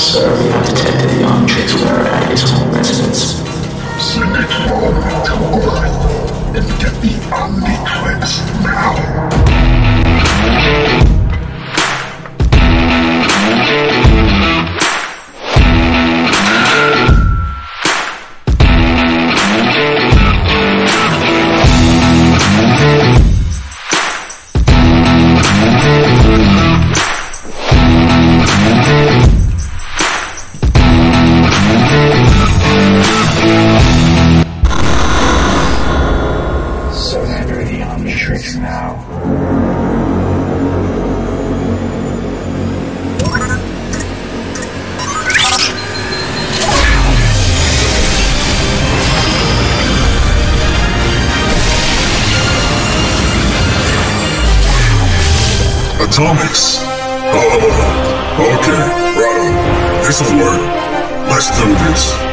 Sir, Omnitrix now. Atomics. Oh, okay, right. This'll work. Let's do this.